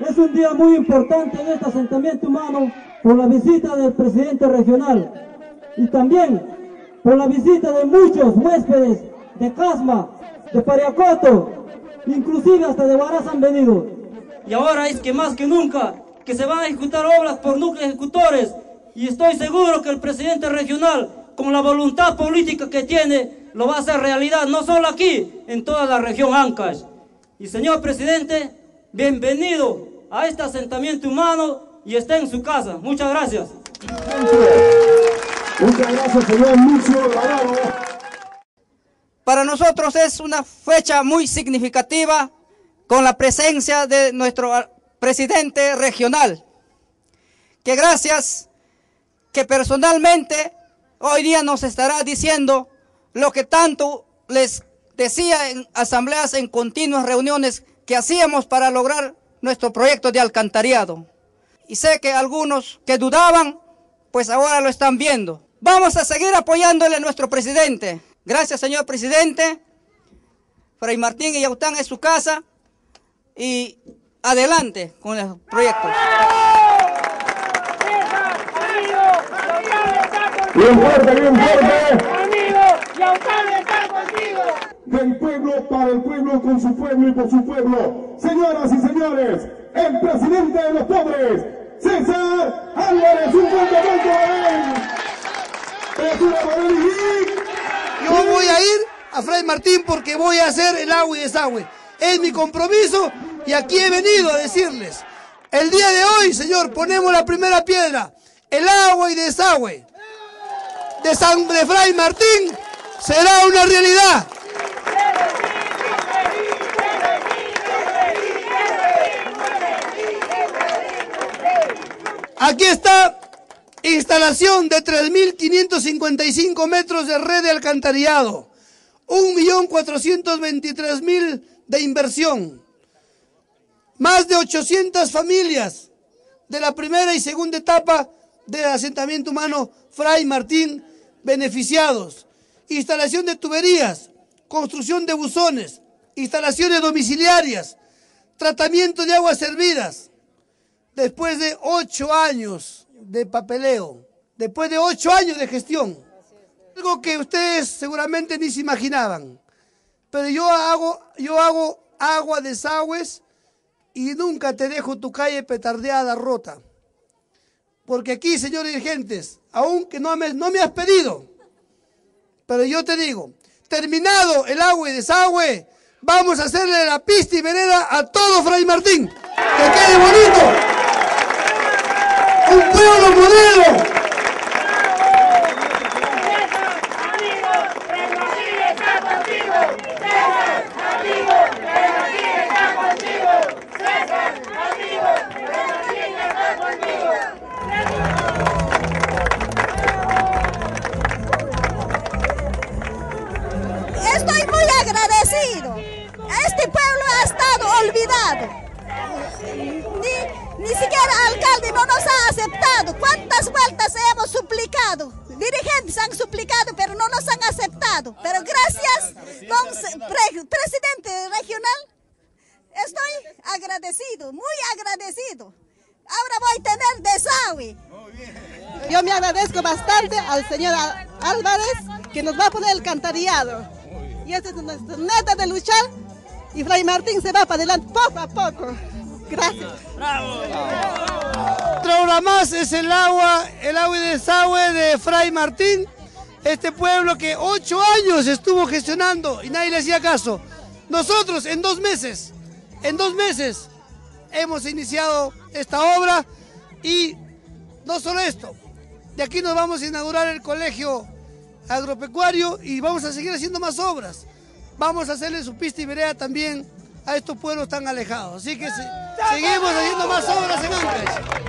Es un día muy importante en este asentamiento humano por la visita del presidente regional y también por la visita de muchos huéspedes de Casma, de Pariacoto, inclusive hasta de Huaraz han venido. Y ahora es que más que nunca que se van a ejecutar obras por núcleos ejecutores y estoy seguro que el presidente regional con la voluntad política que tiene lo va a hacer realidad no solo aquí, en toda la región Ancash. Y señor presidente, bienvenido a este asentamiento humano y está en su casa. Muchas gracias. Muchas gracias, señor Lucio Para nosotros es una fecha muy significativa con la presencia de nuestro presidente regional, que gracias que personalmente hoy día nos estará diciendo lo que tanto les decía en asambleas, en continuas reuniones que hacíamos para lograr nuestro proyecto de alcantarillado. Y sé que algunos que dudaban, pues ahora lo están viendo. Vamos a seguir apoyándole a nuestro presidente. Gracias, señor presidente. Fray Martín y Yaután es su casa. Y adelante con el proyecto. Bien fuerte, bien fuerte. Amigo, Yaután está contigo. Del pueblo para el pueblo, con su pueblo y por su pueblo. Señoras y señores, el presidente de los pobres, César Álvarez, un. Es una Yo voy a ir a Fray Martín porque voy a hacer el agua y desagüe. Es mi compromiso y aquí he venido a decirles. El día de hoy, señor, ponemos la primera piedra. El agua y desagüe de San de Fray Martín será una realidad. Aquí está instalación de 3.555 metros de red de alcantarillado, 1.423.000 de inversión, más de 800 familias de la primera y segunda etapa del asentamiento humano Fray Martín beneficiados, instalación de tuberías, construcción de buzones, instalaciones domiciliarias, tratamiento de aguas servidas, después de ocho años de papeleo, después de ocho años de gestión. Algo que ustedes seguramente ni se imaginaban. Pero yo hago, yo hago agua, desagües y nunca te dejo tu calle petardeada, rota. Porque aquí, señores dirigentes, aunque no me, no me has pedido, pero yo te digo, terminado el agua y desagüe, vamos a hacerle la pista y vereda a todo Fray Martín. Que quede bonito un pueblo. Estoy muy agradecido. Este pueblo ha estado olvidado. Ni siquiera alcalde no nos ha aceptado. ¿Cuántas vueltas hemos suplicado? Dirigentes han suplicado, pero no nos han aceptado. Pero gracias, presidente regional, estoy agradecido, muy agradecido. Ahora voy a tener desagüe. Yo me agradezco bastante al señor Álvarez que nos va a poner el cantarillado. Y esta es nuestra meta de luchar. Y Fray Martín se va para adelante poco a poco. Gracias. Otra obra más es el agua, el agua y desagüe de Fray Martín, este pueblo que ocho años estuvo gestionando y nadie le hacía caso. Nosotros en dos meses, en dos meses hemos iniciado esta obra y no solo esto, de aquí nos vamos a inaugurar el colegio agropecuario y vamos a seguir haciendo más obras. Vamos a hacerle su pista y vereda también a estos pueblos tan alejados. Así que seguimos haciendo más obras en Ancash.